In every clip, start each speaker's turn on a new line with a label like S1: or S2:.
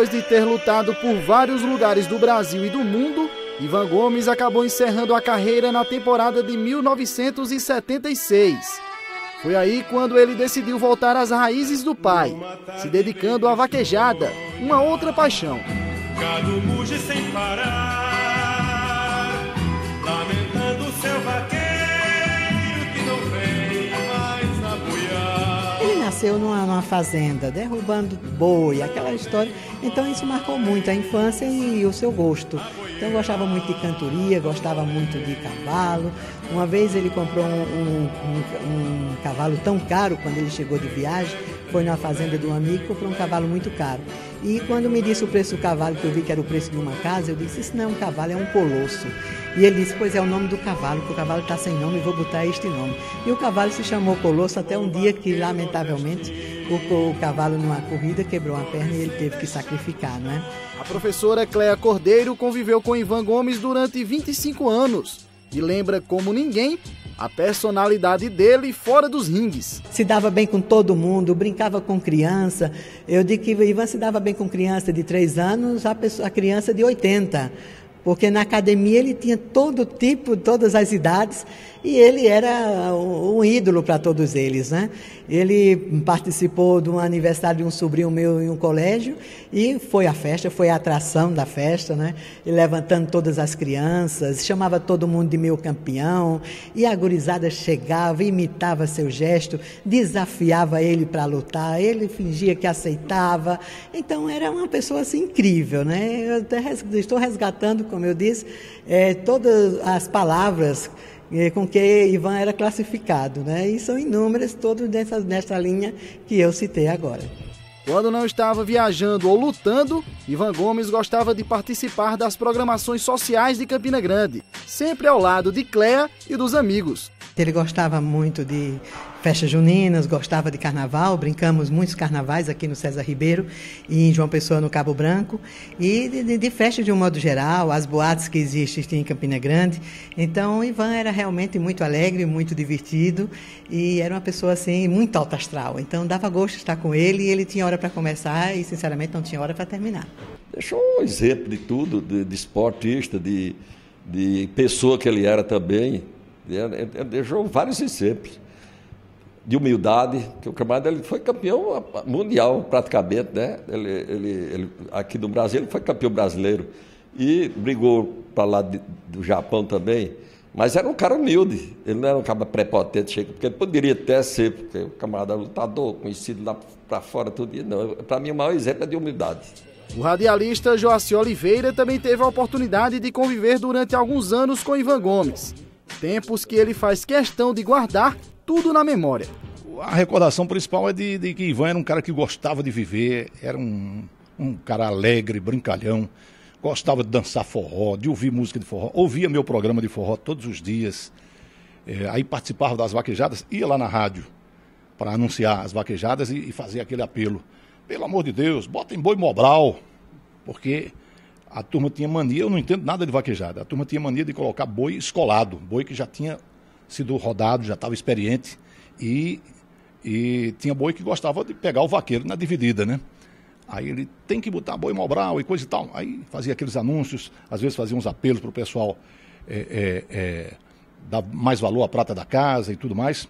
S1: Depois de ter lutado por vários lugares do Brasil e do mundo, Ivan Gomes acabou encerrando a carreira na temporada de 1976. Foi aí quando ele decidiu voltar às raízes do pai, se dedicando à vaquejada, uma outra paixão. Muge sem parar,
S2: numa, numa fazenda, derrubando boi, aquela história. Então isso marcou muito a infância e o seu gosto. Então eu gostava muito de cantoria, gostava muito de cavalo. Uma vez ele comprou um, um, um, um cavalo tão caro quando ele chegou de viagem, foi na fazenda de um amigo e comprou um cavalo muito caro. E quando me disse o preço do cavalo, que eu vi que era o preço de uma casa, eu disse, isso não é um cavalo, é um colosso. E ele disse, pois é o nome do cavalo, que o cavalo está sem nome, vou botar este nome. E o cavalo se chamou Colosso até um dia que, lamentavelmente, o, o cavalo numa corrida quebrou a perna e ele teve que sacrificar, não é?
S1: A professora Cléa Cordeiro conviveu com Ivan Gomes durante 25 anos e lembra como ninguém a personalidade dele fora dos ringues.
S2: Se dava bem com todo mundo, brincava com criança. Eu digo que Ivan se dava bem com criança de 3 anos, a, pessoa, a criança de 80 porque na academia ele tinha todo tipo, todas as idades, e ele era um ídolo para todos eles. Né? Ele participou de um aniversário de um sobrinho meu em um colégio, e foi a festa, foi a atração da festa, né? E levantando todas as crianças, chamava todo mundo de meu campeão, e a gurizada chegava, imitava seu gesto, desafiava ele para lutar, ele fingia que aceitava. Então era uma pessoa assim, incrível. Né? Eu estou resgatando como eu disse, é, todas as palavras é, com que Ivan era classificado, né? E são inúmeras, todas nessa, nessa linha que eu citei agora.
S1: Quando não estava viajando ou lutando, Ivan Gomes gostava de participar das programações sociais de Campina Grande, sempre ao lado de Cléa e dos amigos.
S2: Ele gostava muito de festas juninas, gostava de carnaval, brincamos muitos carnavais aqui no César Ribeiro e em João Pessoa, no Cabo Branco, e de, de, de festas de um modo geral, as boates que existem em Campina Grande. Então, Ivan era realmente muito alegre, muito divertido e era uma pessoa assim, muito alta astral. Então, dava gosto estar com ele e ele tinha hora para começar e, sinceramente, não tinha hora para terminar.
S3: Deixou um exemplo de tudo, de, de esportista, de, de pessoa que ele era também. Deixou vários exemplos de humildade, que o camarada ele foi campeão mundial praticamente, né? Ele, ele, ele, aqui no Brasil ele foi campeão brasileiro e brigou para lá de, do Japão também, mas era um cara humilde, ele não era um cara prepotente, porque ele poderia até ser, porque o camarada lutador, conhecido lá para fora todo dia, não. Para mim o maior exemplo é de humildade.
S1: O radialista Joaci Oliveira também teve a oportunidade de conviver durante alguns anos com Ivan Gomes. Tempos que ele faz questão de guardar tudo na memória.
S4: A recordação principal é de, de que Ivan era um cara que gostava de viver, era um, um cara alegre, brincalhão, gostava de dançar forró, de ouvir música de forró, ouvia meu programa de forró todos os dias, é, aí participava das vaquejadas, ia lá na rádio para anunciar as vaquejadas e, e fazer aquele apelo. Pelo amor de Deus, botem boi mobral, porque a turma tinha mania, eu não entendo nada de vaquejada, a turma tinha mania de colocar boi escolado, boi que já tinha sido rodado, já estava experiente e, e tinha boi que gostava de pegar o vaqueiro na dividida, né? Aí ele tem que botar boi mobral e coisa e tal. Aí fazia aqueles anúncios, às vezes fazia uns apelos para o pessoal é, é, é, dar mais valor à prata da casa e tudo mais.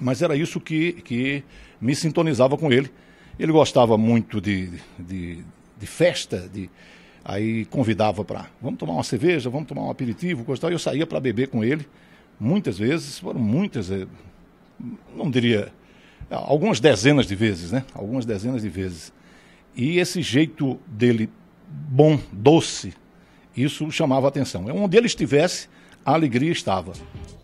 S4: Mas era isso que, que me sintonizava com ele. Ele gostava muito de, de, de festa, de, aí convidava para, vamos tomar uma cerveja, vamos tomar um aperitivo, coisa e tal. Eu saía para beber com ele muitas vezes, foram muitas, eh, não diria, algumas dezenas de vezes, né? Algumas dezenas de vezes. E esse jeito dele bom, doce, isso chamava atenção. Onde ele estivesse, a alegria estava.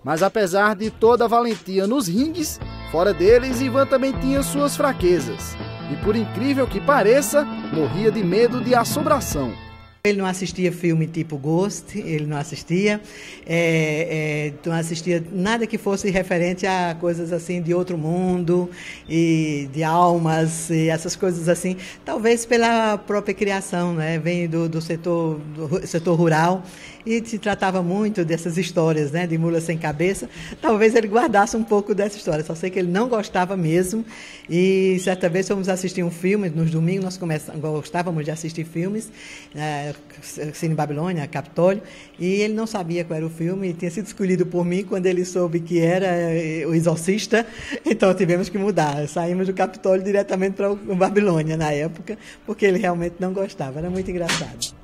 S1: Mas apesar de toda a valentia nos ringues, fora deles, Ivan também tinha suas fraquezas. E por incrível que pareça, morria de medo de assombração.
S2: Ele não assistia filme tipo Ghost, ele não assistia, é, é, não assistia nada que fosse referente a coisas assim de outro mundo e de almas e essas coisas assim. Talvez pela própria criação, né? Vem do, do setor do setor rural e se tratava muito dessas histórias, né? De mula sem cabeça. Talvez ele guardasse um pouco dessa história. Só sei que ele não gostava mesmo. E certa vez fomos assistir um filme nos domingos nós começamos, gostávamos de assistir filmes. É, Cine Babilônia, Capitólio, e ele não sabia qual era o filme, e tinha sido escolhido por mim quando ele soube que era eh, o Exorcista, então tivemos que mudar. Saímos do Capitólio diretamente para o Babilônia na época, porque ele realmente não gostava, era muito engraçado.